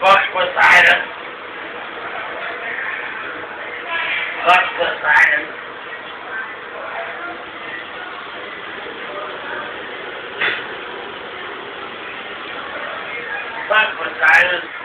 Fuck Poseidon. Fuck Poseidon. Fuck Poseidon.